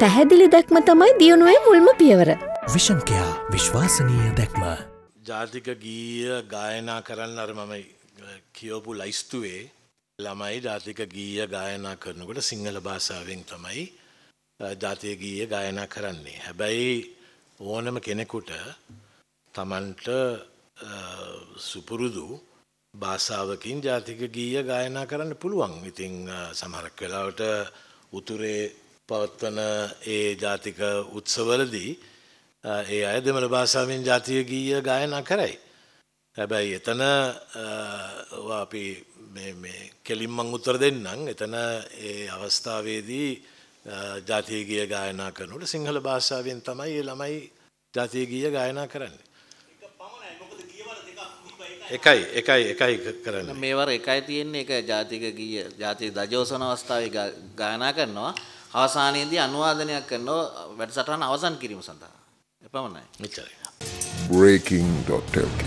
පැහැදිලි දැක්ම තමයි දියුණුවේ මුල්ම පියවර. විෂන්කයා විශ්වාසනීය දැක්ම. ජාතික ගීය ගායනා කරන්න අර මම කියවපු ලයිස්තුවේ ළමයි ජාතික ගීය ගායනා කරනකොට සිංහල භාෂාවෙන් තමයි ජාතිය ගීය ගායනා කරන්නේ. හැබැයි ඕනම කෙනෙකුට තමන්ට සුපුරුදු භාෂාවකින් ජාතික ගීය ගායනා කරන්න පුළුවන්. ඉතිං සමහරක් වෙලාවට උතුරේ පවත්වන ඒ ජාතික උත්සවලදී ඒ අය දෙමළ භාෂාවෙන් ජාතිය ගීය ගායනා කරයි. හැබැයි එතන අපි කෙලින්මං උත්තර දෙන්නම් එතන ඒ අවස්ථාවේදී ජාතිය ගිය ගායනා කරනට සිංහල භාෂාවෙන් තමයි ඒ ළමයි ජාතිය ගීය ගායනා කරන්නේ. එකයි එකයි එකයි කරන්න මේවර එකයි තියෙන්නේ එක ජාතික ගීය ජාතික දජෝසන අවස්ථාවේ ගායනා කරනවා අවසානයේදී අනුවාදනයක් කරනවා වැඩසටහන අවසන් කිරීම සඳහා. එපමණයි. මෙච්චරයි breaking.lk